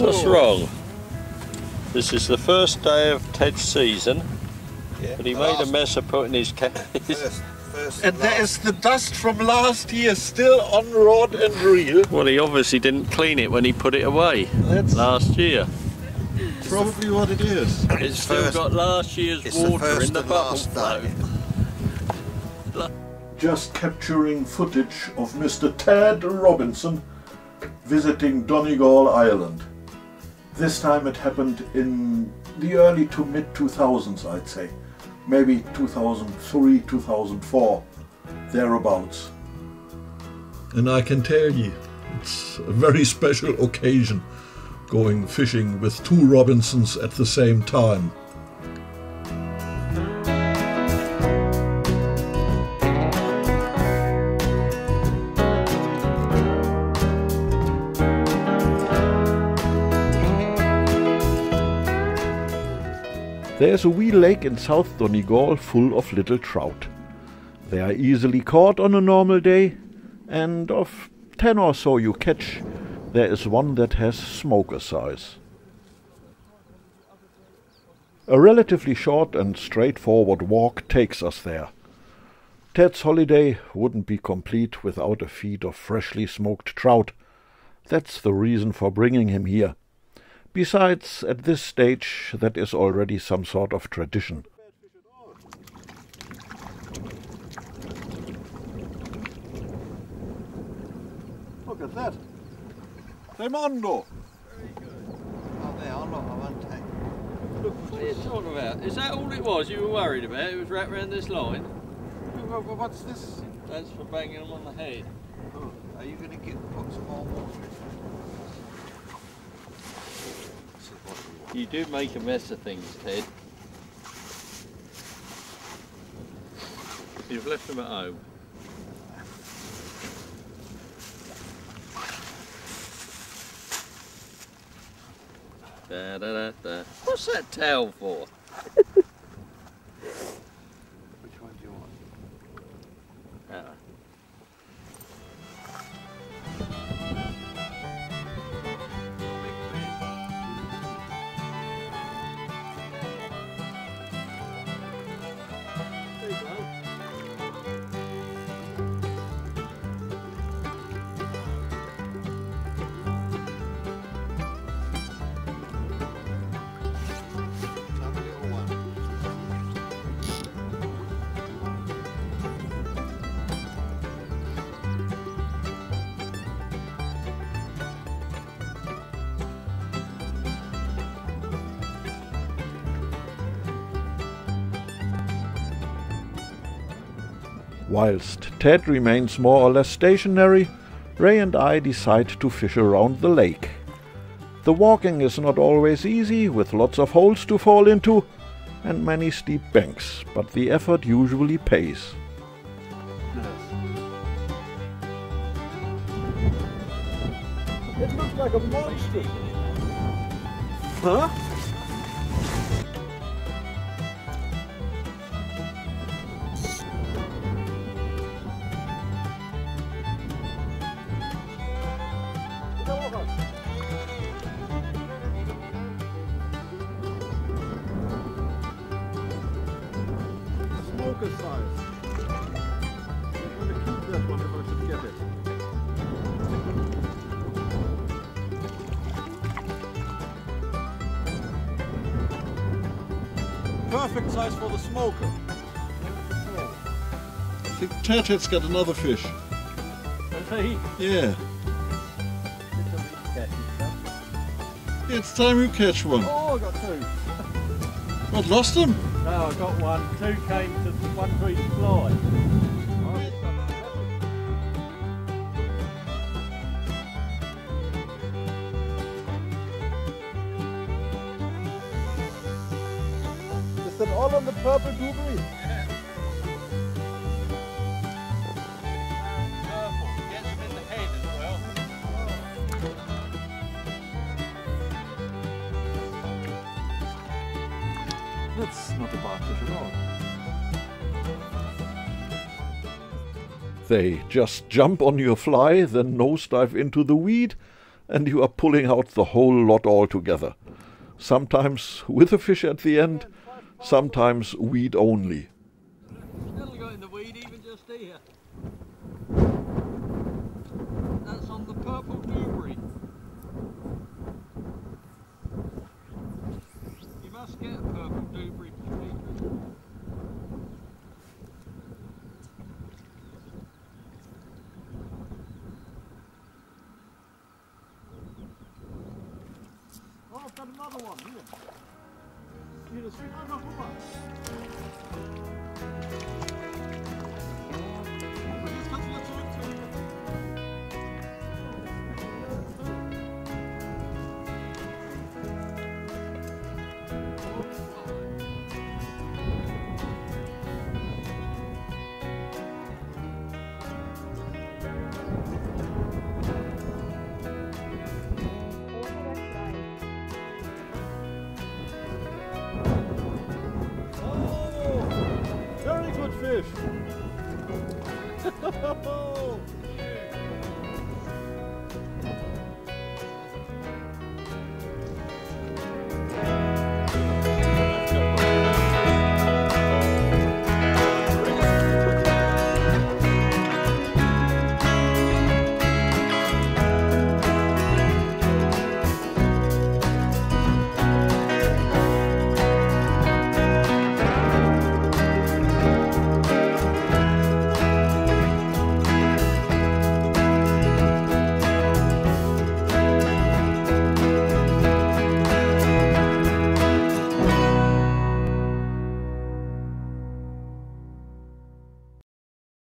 What's wrong? This is the first day of Ted's season, Yeah. but he The made a mess of putting his ca- First, first And there last. the dust from last year still on rod and reel. Well, he obviously didn't clean it when he put it away That's last year. probably what it is. It's still first- got last year's It's the water in the and bubble flow. just capturing footage of Mr. Ted Robinson visiting Donegal Ireland. This time it happened in the early to mid 2000s, I'd say. Maybe 2003, 2004, thereabouts. And I can tell you, it's a very special occasion going fishing with two Robinsons at the same time. There's a wee lake in South Donegal full of little trout. They are easily caught on a normal day, and of ten or so you catch, there is one that has smoker size. A relatively short and straightforward walk takes us there. Ted's holiday wouldn't be complete without a feed of freshly smoked trout. That's the reason for bringing him here. Besides, at this stage, that is already some sort of tradition. Look at that. Raimondo. Oh, they are not, aren't they? What are you talking about? Is that all it was you were worried about? It was wrapped around this line? What's this? That's for banging them on the head. Oh, are you going to get put some more water in? This is what we want. You do make a mess of things, Ted. You've left them at home. Da, da, da, da. What's that towel for? Which one do you want? Ah. There Whilst Ted remains more or less stationary, Ray and I decide to fish around the lake. The walking is not always easy, with lots of holes to fall into and many steep banks, but the effort usually pays. It looks like a monster. Huh? Smoker size. I'm going to keep that one if I should get it. Perfect size for the smoker. I think has got another fish. Yeah. It's time you catch one. Oh, I got two. What, lost them? Oh, no, I got one. Two came to one for each fly. Is that all on the purple doobly? Not a bad fish at all. They just jump on your fly, then nosedive into the weed, and you are pulling out the whole lot all together. Sometimes with a fish at the end, sometimes weed only. Still got in the weed even just here. That's on the purple dewberry. You must get a purple dewberry. Demetrius. Oh, I've got another one here. You just another one. fish.